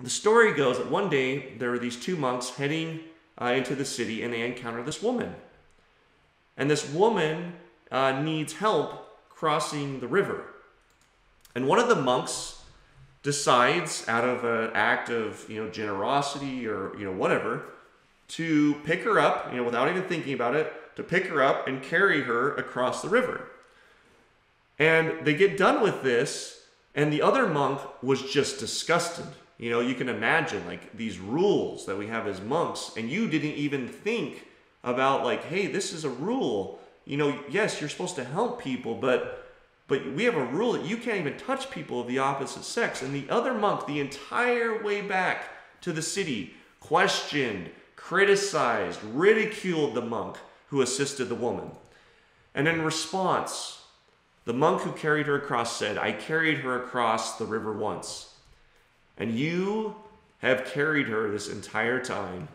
the story goes that one day there were these two monks heading uh, into the city and they encounter this woman. And this woman uh, needs help crossing the river. And one of the monks decides, out of an act of you know generosity or you know whatever, to pick her up, you know, without even thinking about it, to pick her up and carry her across the river. And they get done with this, and the other monk was just disgusted. You know, you can imagine like these rules that we have as monks, and you didn't even think about like, hey, this is a rule. You know, yes, you're supposed to help people, but but we have a rule that you can't even touch people of the opposite sex. And the other monk, the entire way back to the city, questioned, criticized, ridiculed the monk who assisted the woman. And in response, the monk who carried her across said, I carried her across the river once, and you have carried her this entire time